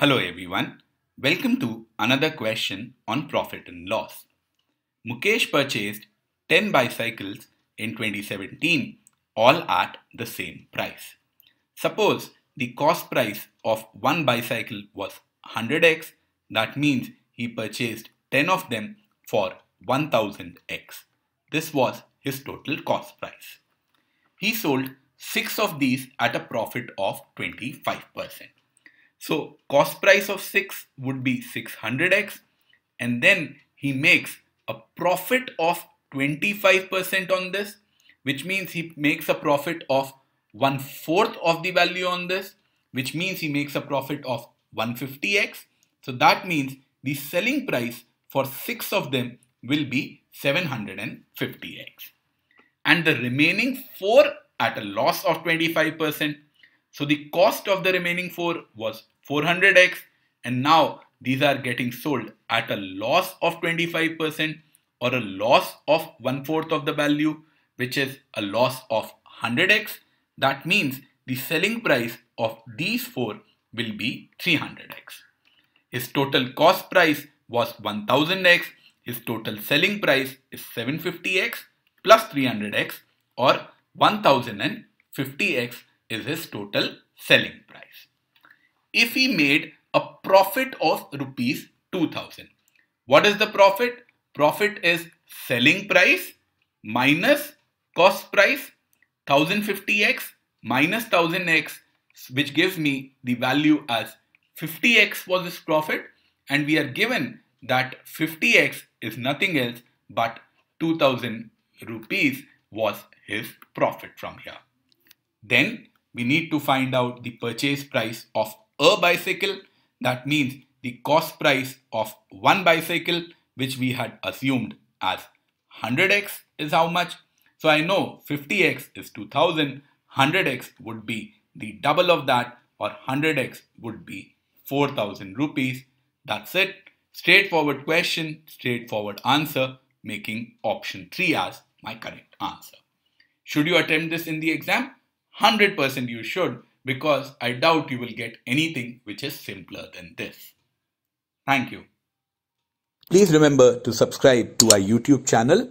Welcome to another question on profit and loss. Mukesh purchased 10 bicycles in 2017, all at the same price. Suppose the cost price of one bicycle was 100x, that means he purchased 10 of them for 1000x. This was his total cost price. He sold 6 of these at a profit of 25%. So cost price of 6 would be 600x and then he makes a profit of 25% on this which means he makes a profit of one fourth of the value on this which means he makes a profit of 150x. So that means the selling price for 6 of them will be 750x. And the remaining 4 at a loss of 25% so the cost of the remaining 4 was 400x and now these are getting sold at a loss of 25% or a loss of one fourth of the value which is a loss of 100x. That means the selling price of these 4 will be 300x. His total cost price was 1000x. His total selling price is 750x plus 300x or 1050x is his total selling price. If he made a profit of rupees 2000, what is the profit? Profit is selling price minus cost price 1050x minus 1000x which gives me the value as 50x was his profit and we are given that 50x is nothing else but 2000 rupees was his profit from here. Then we need to find out the purchase price of a bicycle. That means the cost price of one bicycle, which we had assumed as 100x is how much. So I know 50x is 2000, 100x would be the double of that or 100x would be 4000 rupees. That's it. Straightforward question, straightforward answer, making option 3 as my correct answer. Should you attempt this in the exam? 100% you should because I doubt you will get anything which is simpler than this. Thank you. Please remember to subscribe to our YouTube channel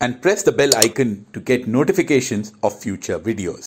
and press the bell icon to get notifications of future videos.